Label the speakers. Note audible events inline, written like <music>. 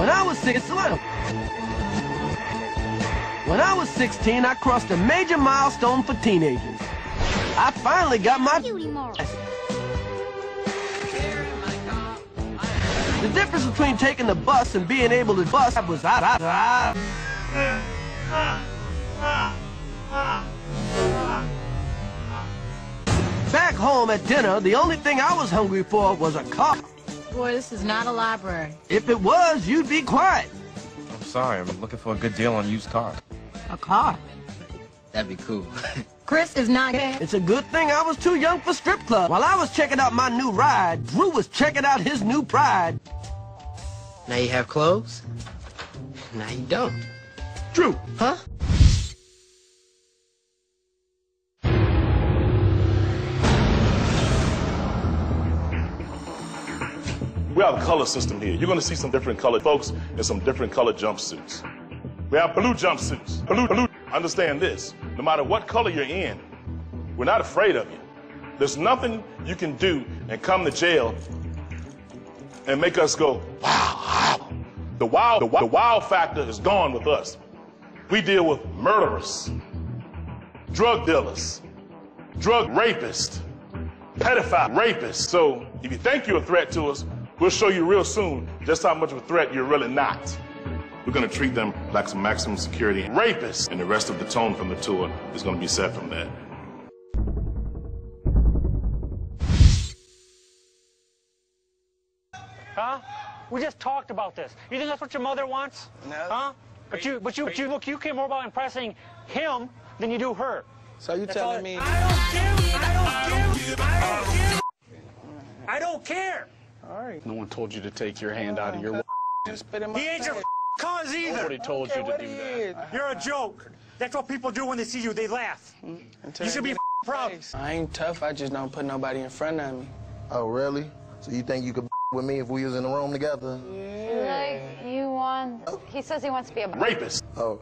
Speaker 1: When I was six, slim. When I was 16, I crossed a major milestone for teenagers. I finally got my
Speaker 2: Cutie mark.
Speaker 1: The difference between taking the bus and being able to bus was I, I, I. Back home at dinner, the only thing I was hungry for was a car.
Speaker 3: Boy, this is not a library.
Speaker 1: If it was, you'd be quiet.
Speaker 4: I'm sorry, I'm looking for a good deal on used cars.
Speaker 3: A car.
Speaker 5: That'd be cool. <laughs>
Speaker 3: Chris is not gay.
Speaker 1: It's a good thing I was too young for strip club. While I was checking out my new ride, Drew was checking out his new pride.
Speaker 5: now you have clothes? Now you don't.
Speaker 1: Drew,
Speaker 5: Huh?
Speaker 6: We have a color system here. You're going to see some different colored folks in some different colored jumpsuits. We have blue jumpsuits. Blue, blue. Understand this. No matter what color you're in, we're not afraid of you. There's nothing you can do and come to jail and make us go, wow. The wow, the, wow- the wow factor is gone with us. We deal with murderers, drug dealers, drug rapists, pedophile rapists. So if you think you're a threat to us, we'll show you real soon just how much of a threat you're really not. We're going to treat them like some maximum security rapists, and the rest of the tone from the tour is going to be set from that.
Speaker 7: Huh? We just talked about this. You think that's what your mother wants?
Speaker 8: No.
Speaker 7: Huh? But you, but you, but you look. You care more about impressing him than you do her.
Speaker 8: So you
Speaker 7: That's all
Speaker 8: telling
Speaker 7: it-
Speaker 8: me?
Speaker 7: I don't care. I don't care. I don't care. I don't care.
Speaker 8: All right.
Speaker 9: No one told you to take your hand out of your. <laughs>
Speaker 8: Just spit in my
Speaker 7: He ain't your cause either.
Speaker 9: Nobody told you to
Speaker 8: What
Speaker 9: do
Speaker 8: he
Speaker 9: that.
Speaker 8: is.
Speaker 7: You're a joke. That's what people do when they see you. They laugh.
Speaker 8: Until
Speaker 7: You should be
Speaker 8: I <laughs>
Speaker 7: proud.
Speaker 8: I ain't tough. I just don't put nobody in front of me.
Speaker 10: Oh, really? So you think you could <laughs> with me if we was in the room together?
Speaker 2: Like, you want... He says he wants to be a...
Speaker 6: rapist.
Speaker 10: Oh,